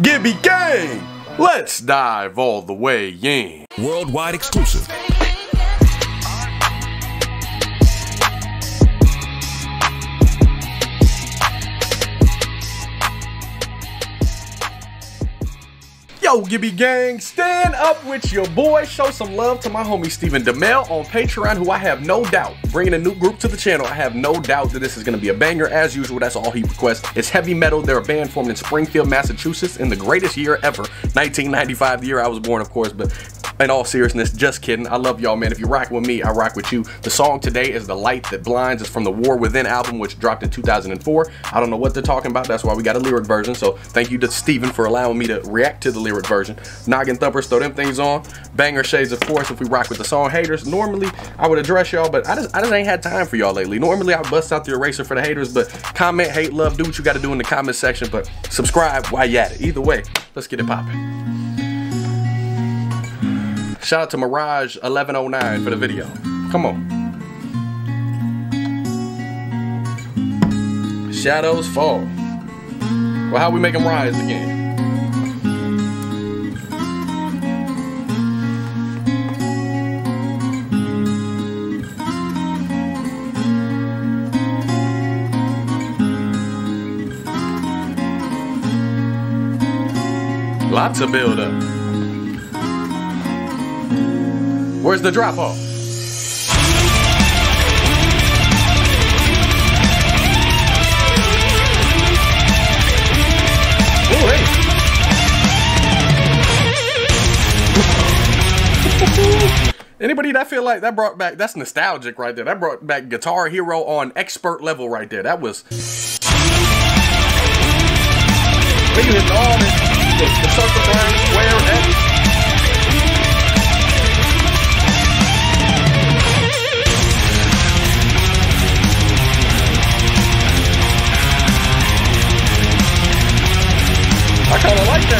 Gibby Gang! Let's dive all the way in. Worldwide exclusive. Yo, Gibby Gang, stand up with your boy. Show some love to my homie Stephen DeMel on Patreon, who I have no doubt bringing a new group to the channel. I have no doubt that this is going to be a banger. As usual, that's all he requests. It's heavy metal. They're a band formed in Springfield, Massachusetts in the greatest year ever, 1995, the year I was born, of course. But in all seriousness, just kidding. I love y'all, man. If you rock with me, I rock with you. The song today is The Light That Blinds. It's from the War Within album, which dropped in 2004. I don't know what they're talking about. That's why we got a lyric version. So thank you to Steven for allowing me to react to the lyric version. Noggin thumpers, throw them things on. Banger shades, of course, if we rock with the song. Haters, normally I would address y'all, but I just, I just ain't had time for y'all lately. Normally I bust out the eraser for the haters, but comment, hate, love, do what you got to do in the comment section, but subscribe while you at it. Either way, let's get it popping. Shout out to Mirage 1109 for the video. Come on. Shadows fall. Well, how we make them rise again? Lots of build up. Where's the drop off? Ooh, hey. Anybody that feel like that brought back that's nostalgic right there. That brought back Guitar Hero on expert level right there. That was Look at this all this the, the circle burn square X.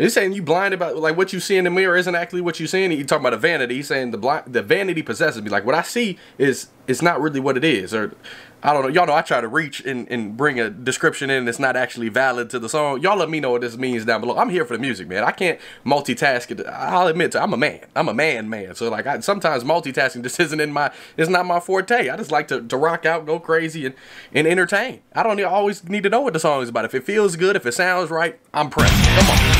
He's saying you blind about like what you see in the mirror isn't actually what you seeing. He talking about a vanity. He's saying the blind, the vanity possesses me. Like what I see is it's not really what it is. Or I don't know. Y'all know I try to reach and, and bring a description in that's not actually valid to the song. Y'all let me know what this means down below. I'm here for the music, man. I can't multitask it. I'll admit to I'm a man. I'm a man, man. So like I, sometimes multitasking just isn't in my it's not my forte. I just like to, to rock out, go crazy, and and entertain. I don't always need to know what the song is about. If it feels good, if it sounds right, I'm pressed. Come on.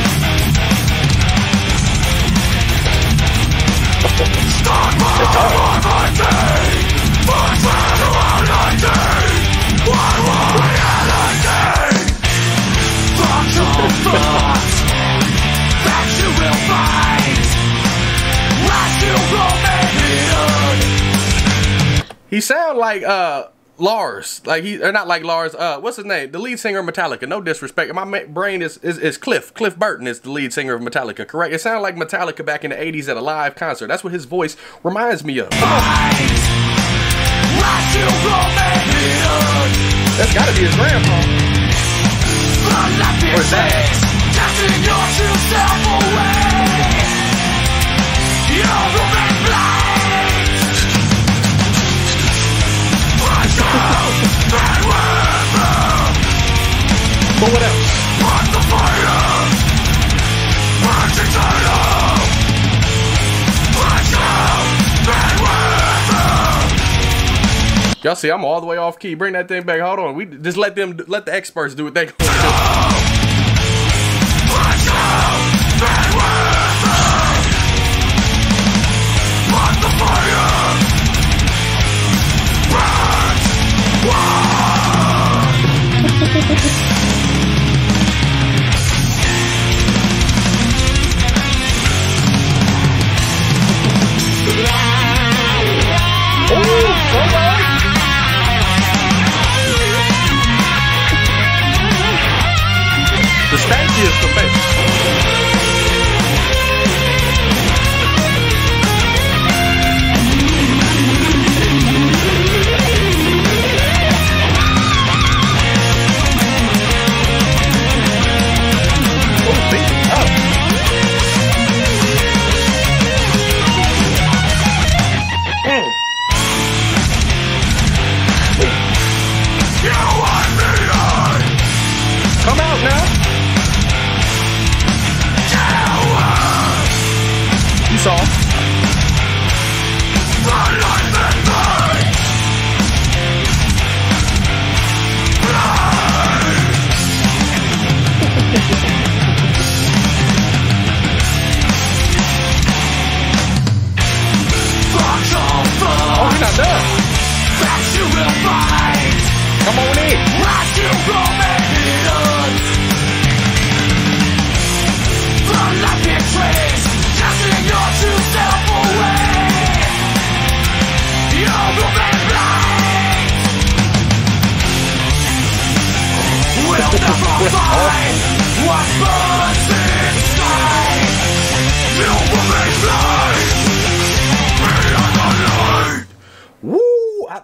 like uh Lars, like he or not like Lars. Uh, what's his name? The lead singer of Metallica. No disrespect. My brain is, is is Cliff. Cliff Burton is the lead singer of Metallica. Correct. It sounded like Metallica back in the '80s at a live concert. That's what his voice reminds me of. That's got to be his grandpa. Or is that? Y'all see, I'm all the way off key. Bring that thing back. Hold on. We just let them, let the experts do what they The stankiest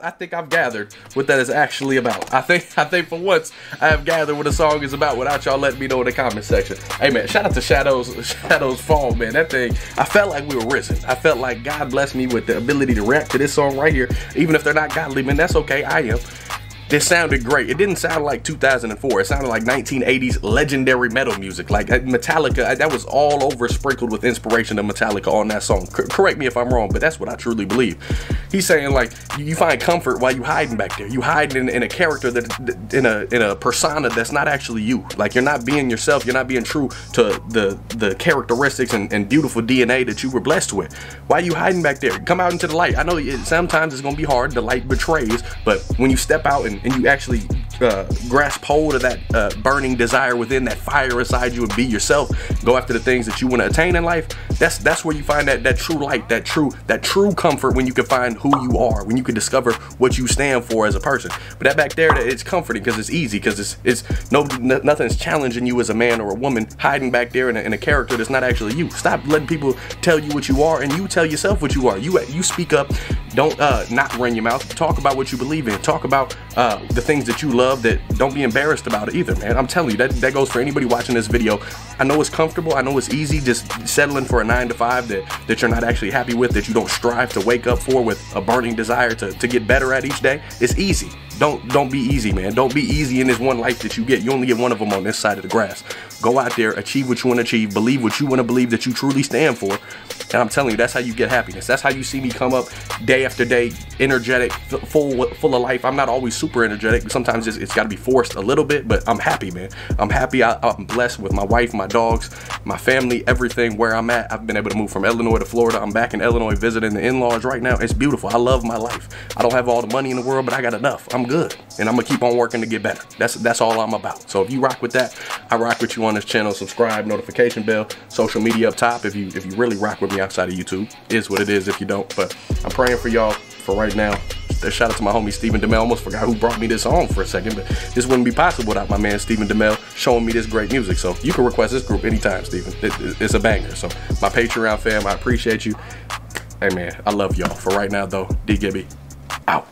I, think I've gathered what that is actually about. I think I think for once I have gathered what a song is about without y'all letting me know in the comment section. Hey man, shout out to Shadows Shadows Fall, man. That thing, I felt like we were risen. I felt like God blessed me with the ability to rap to this song right here. Even if they're not godly, man, that's okay. I am. This sounded great. It didn't sound like 2004. It sounded like 1980s legendary metal music. Like Metallica, that was all over sprinkled with inspiration of Metallica on that song. C- correct me if I'm wrong, but that's what I truly believe. He's saying like you you find comfort while you hiding back there. You hiding in, in a character that in a in a persona that's not actually you. Like you're not being yourself. You're not being true to the the characteristics and, and beautiful DNA that you were blessed with. Why are you hiding back there? Come out into the light. I know it, sometimes it's gonna be hard. The light betrays, but when you step out and, and you actually uh, grasp hold of that uh, burning desire within that fire inside you and be yourself, go after the things that you want to attain in life. That's that's where you find that that true light, that true that true comfort when you can find who you are, when you can discover what you stand for as a person. But that back there, that it's comforting because it's easy because it's it's no nothing's challenging you as a man or a woman hiding back there in a, in a character that's not actually you. Stop letting people tell you what you are and you tell yourself what you are. You you speak up. Don't uh, not run your mouth. Talk about what you believe in. Talk about uh, the things that you love. That don't be embarrassed about it either, man. I'm telling you that that goes for anybody watching this video. I know it's comfortable. I know it's easy just settling for a nine to five that that you're not actually happy with. That you don't strive to wake up for with a burning desire to to get better at each day. It's easy. Don't don't be easy, man. Don't be easy in this one life that you get. You only get one of them on this side of the grass. Go out there, achieve what you want to achieve, believe what you want to believe that you truly stand for. And I'm telling you, that's how you get happiness. That's how you see me come up day after day, energetic, full full of life. I'm not always super energetic. Sometimes it's, it's got to be forced a little bit, but I'm happy, man. I'm happy. I, I'm blessed with my wife, my dogs, my family, everything where I'm at. I've been able to move from Illinois to Florida. I'm back in Illinois visiting the in-laws right now. It's beautiful. I love my life. I don't have all the money in the world, but I got enough. I'm good, and I'm gonna keep on working to get better. That's that's all I'm about. So if you rock with that, I rock with you on this channel. Subscribe, notification bell, social media up top. If you if you really rock with me outside of YouTube, is what it is. If you don't, but I'm praying for y'all for right now. Shout out to my homie Stephen DeMel. Almost forgot who brought me this on for a second, but this wouldn't be possible without my man Stephen DeMel showing me this great music. So you can request this group anytime, Stephen. It- it- it's a banger. So my Patreon fam, I appreciate you. Hey man, I love y'all. For right now though, D Gibby, out.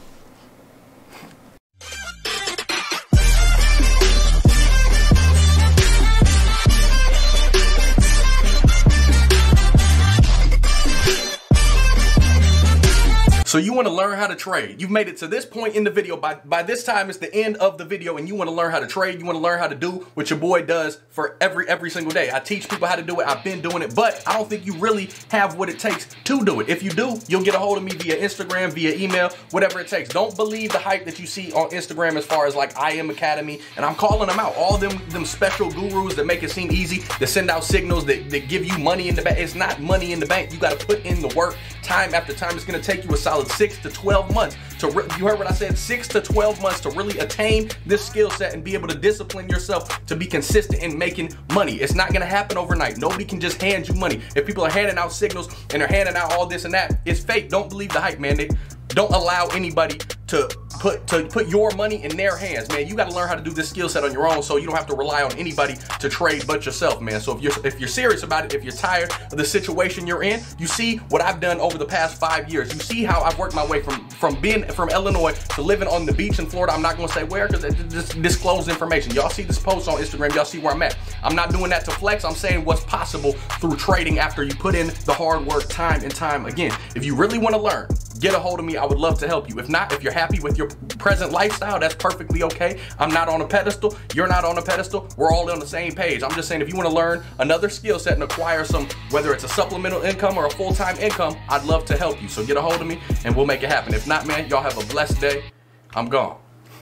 So you want to learn how to trade. You've made it to this point in the video. By, by this time, it's the end of the video and you want to learn how to trade. You want to learn how to do what your boy does for every every single day. I teach people how to do it. I've been doing it, but I don't think you really have what it takes to do it. If you do, you'll get a hold of me via Instagram, via email, whatever it takes. Don't believe the hype that you see on Instagram as far as like IM Academy. And I'm calling them out. All them, them special gurus that make it seem easy, that send out signals, that, that give you money in the bank. It's not money in the bank. You got to put in the work time after time. It's going to take you a solid six to 12 months to, you heard what I said, six to 12 months to really attain this skill set and be able to discipline yourself to be consistent in making money. It's not gonna happen overnight. Nobody can just hand you money. If people are handing out signals and they're handing out all this and that, it's fake. Don't believe the hype, man. They, don't allow anybody to put to put your money in their hands, man. You got to learn how to do this skill set on your own, so you don't have to rely on anybody to trade but yourself, man. So if you're if you're serious about it, if you're tired of the situation you're in, you see what I've done over the past five years. You see how I've worked my way from from being from Illinois to living on the beach in Florida. I'm not gonna say where because it's disclosed information. Y'all see this post on Instagram. Y'all see where I'm at. I'm not doing that to flex. I'm saying what's possible through trading after you put in the hard work time and time again. If you really want to learn get a hold of me. I would love to help you. If not, if you're happy with your present lifestyle, that's perfectly okay. I'm not on a pedestal. You're not on a pedestal. We're all on the same page. I'm just saying if you want to learn another skill set and acquire some, whether it's a supplemental income or a full-time income, I'd love to help you. So get a hold of me and we'll make it happen. If not, man, y'all have a blessed day. I'm gone.